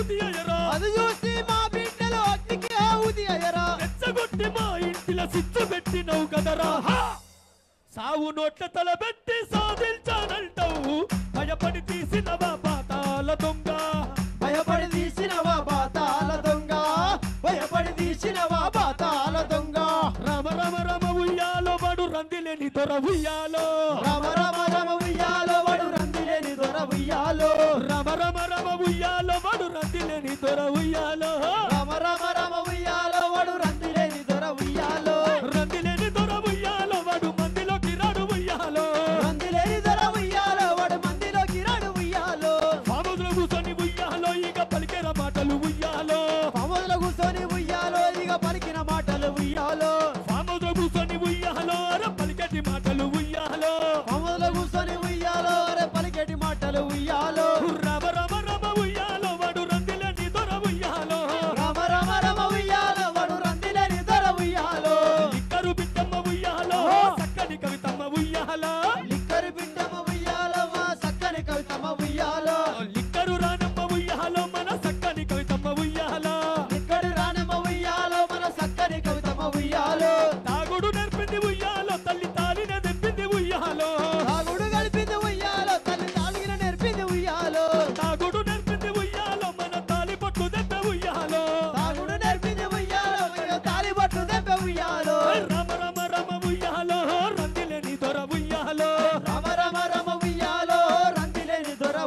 ఆవుది అయ్యరా. అది చూసి మా బిడ్డలు అగ్నికి ఆవుది అయ్యరా. రెచ్చగొట్టి మా ఇంటిలో సిచ్చు పెట్టినవు కదరా. సావు నోట్ల తలబెట్టి సాధించానంటావు భయపడి తీసిన పాతాల దొంగ? భయపడి తీసిన పాతాల దొంగ? భయపడి తీసిన పాతాల దొంగ? రమ రమ రమ ఉయ్యాలో బడు రందిలేని దొర ఉయ్యాలో. రందిలేని దొర ఉయ్యాలో. రమ రమ రమ ఉయ్యాలో వాడు రందిలేని దొర ఉయ్యాలో. రందిలేని దొర ఉయ్యాలో వాడు మందిలోకి రాడు ఉయ్యాలో. రందిలేని దొర ఉయ్యాలో వాడు మందిలోకి రాడు ఉయ్యాలో. పాముద్ర కూర్చొని ఉయ్యాలో ఇక పలికేర మాటలు ఉయ్యాలో.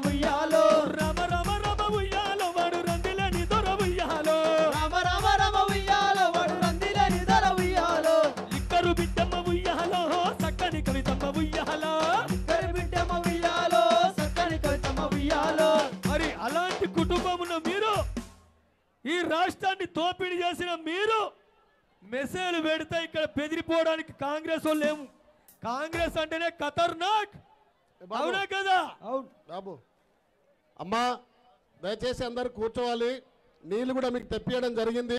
ఉయ్యాలో రమ రమ రమ ఉయ్యాలో వాడు రందిలేని దొర ఉయ్యాలో రమ రమ రమ ఉయ్యాలో వాడు రందిలేని దొర ఉయ్యాలో ఇక్కరు బిడ్డమ్మ ఉయ్యాలో చక్కని కవితమ్మ ఉయ్యాలో ఇక్కడి బిడ్డమ్మ ఉయ్యాలో చక్కని కవితమ్మ ఉయ్యాలో మరి అలాంటి కుటుంబమున మీరు ఈ రాష్ట్రాన్ని దోపిడీ చేసిన మీరు మెసేజ్ పెడితే ఇక్కడ బెదిరిపోవడానికి కాంగ్రెస్ వాళ్ళు లేము కాంగ్రెస్ అంటేనే ఖతర్నాక్. అవునా కదా? అవును బాబు. అమ్మా దయచేసి అందరు కూర్చోవాలి. నీళ్ళు కూడా మీకు తెప్పియడం జరిగింది.